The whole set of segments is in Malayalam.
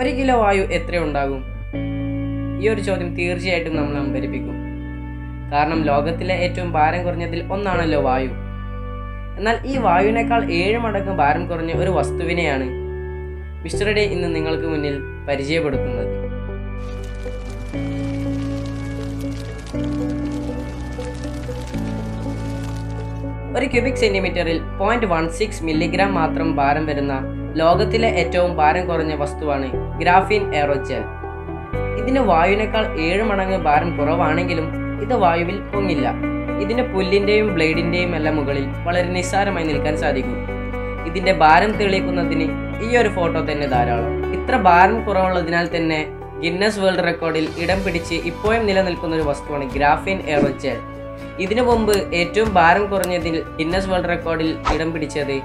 ഒരു കിലോ വായു എത്ര ഉണ്ടാകും? ഈ ഒരു ചോദ്യം തീർച്ചയായിട്ടും നമ്മൾ അമ്പരിപ്പിക്കും. കാരണം ലോകത്തിലെ ഏറ്റവും ഭാരം കുറഞ്ഞതിൽ ഒന്നാണല്ലോ വായു. എന്നാൽ ഈ വായുവിനേക്കാൾ ഏഴ് മടങ്ങ് ഭാരം കുറഞ്ഞ ഒരു വസ്തുവിനെയാണ് മിസ്റ്റർ ഡേ ഇന്ന് നിങ്ങൾക്ക് മുന്നിൽ പരിചയപ്പെടുത്തുന്നത്. ഒരു ക്യൂബിക് സെന്റിമീറ്ററിൽ പോയിന്റ് വൺ സിക്സ് മില്ലിഗ്രാം മാത്രം ഭാരം വരുന്ന ലോകത്തിലെ ഏറ്റവും ഭാരം കുറഞ്ഞ വസ്തുവാണ് ഗ്രാഫീൻ എയറോജൽ. ഇതിന് വായുവിനേക്കാൾ ഏഴ് മടങ്ങ് ഭാരം കുറവാണെങ്കിലും ഇത് വായുവിൽ പൊങ്ങില്ല. ഇതിന് പുല്ലിന്റെയും ബ്ലേഡിന്റെയും എല്ലാം മുകളിൽ വളരെ നിസ്സാരമായി നിൽക്കാൻ സാധിക്കും. ഇതിന്റെ ഭാരം തെളിയിക്കുന്നതിന് ഈ ഒരു ഫോട്ടോ തന്നെ ധാരാളം. ഇത്ര ഭാരം കുറവുള്ളതിനാൽ തന്നെ ഗിന്നസ് വേൾഡ് റെക്കോർഡിൽ ഇടം പിടിച്ച് ഇപ്പോഴും നിലനിൽക്കുന്ന ഒരു വസ്തുവാണ് ഗ്രാഫീൻ എയറോജെൽ. ഇതിനു മുമ്പ് ഏറ്റവും ഭാരം കുറഞ്ഞതിൽ ഗിന്നസ് വേൾഡ് റെക്കോർഡിൽ ഇടം പിടിച്ചത്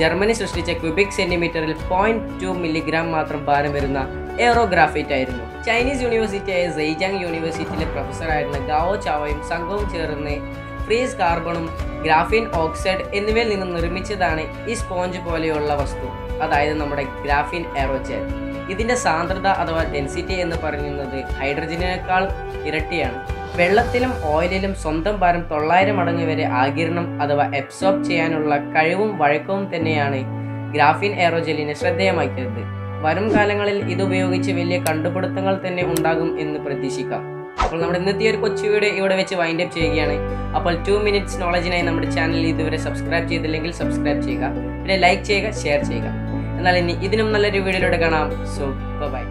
ജർമ്മനി സൃഷ്ടിച്ച ക്യൂബിക് സെന്റിമീറ്ററിൽ പോയിന്റ് ടു മില്ലിഗ്രാം മാത്രം ഭാരം വരുന്ന എയറോഗ്രാഫൈറ്റ് ആയിരുന്നു. ചൈനീസ് യൂണിവേഴ്സിറ്റിയായ സെയ്ജാങ് യൂണിവേഴ്സിറ്റിയിലെ പ്രൊഫസറായിരുന്ന ഗാവോ ചാവയും സംഘവും ചേർന്ന് ഫ്രീസ് കാർബണും ഗ്രാഫീൻ ഓക്സൈഡ് എന്നിവയിൽ നിന്ന് നിർമ്മിച്ചതാണ് ഈ സ്പോഞ്ച് പോലെയുള്ള വസ്തു. അതായത് നമ്മുടെ ഗ്രാഫീൻ എയറോജെൽ ഇതിന്റെ സാന്ദ്രത അഥവാ ഡെൻസിറ്റി എന്ന് പറയുന്നത് ഹൈഡ്രജനേക്കാൾ ഇരട്ടിയാണ്. വെള്ളത്തിലും ഓയിലിലും സ്വന്തം ഭാരം തൊള്ളായിരം മടങ്ങ് വരെ ആകിരണം അഥവാ എബ്സോർബ് ചെയ്യാനുള്ള കഴിവും വഴക്കവും തന്നെയാണ് ഗ്രാഫിൻ എയറോജലിനെ ശ്രദ്ധേയമാക്കിയത്. വരും കാലങ്ങളിൽ ഇതുപയോഗിച്ച് വലിയ കണ്ടുപിടുത്തങ്ങൾ തന്നെ ഉണ്ടാകും എന്ന് പ്രതീക്ഷിക്കാം. അപ്പോൾ നമ്മുടെ ഇന്നത്തെ ഒരു കൊച്ചു വീഡിയോ ഇവിടെ വെച്ച് വൈൻഡ് അപ്പ് ചെയ്യുകയാണ്. അപ്പോൾ ടു മിനിറ്റ്സ് നോളജിനായി നമ്മുടെ ചാനൽ ഇതുവരെ സബ്സ്ക്രൈബ് ചെയ്തില്ലെങ്കിൽ സബ്സ്ക്രൈബ് ചെയ്യുക. പിന്നെ ലൈക്ക് ചെയ്യുക ഷെയർ ചെയ്യുക. എന്നാൽ ഇനി ഇതിനും നല്ലൊരു വീഡിയോയിലൂടെ കാണാം. So by